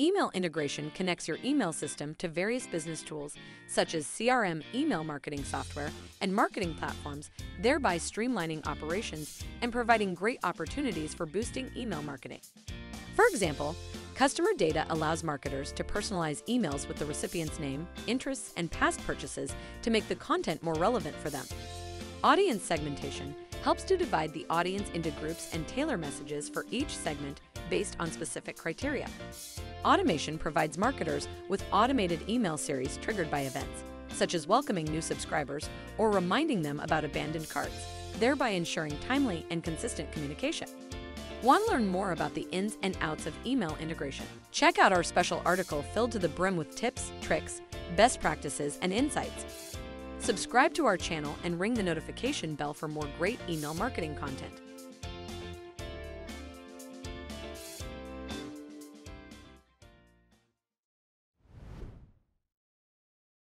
email integration connects your email system to various business tools, such as CRM email marketing software and marketing platforms, thereby streamlining operations and providing great opportunities for boosting email marketing. For example, customer data allows marketers to personalize emails with the recipient's name, interests, and past purchases to make the content more relevant for them. Audience segmentation helps to divide the audience into groups and tailor messages for each segment based on specific criteria. Automation provides marketers with automated email series triggered by events, such as welcoming new subscribers or reminding them about abandoned carts, thereby ensuring timely and consistent communication. Want to learn more about the ins and outs of email integration? Check out our special article filled to the brim with tips, tricks, best practices, and insights. Subscribe to our channel and ring the notification bell for more great email marketing content.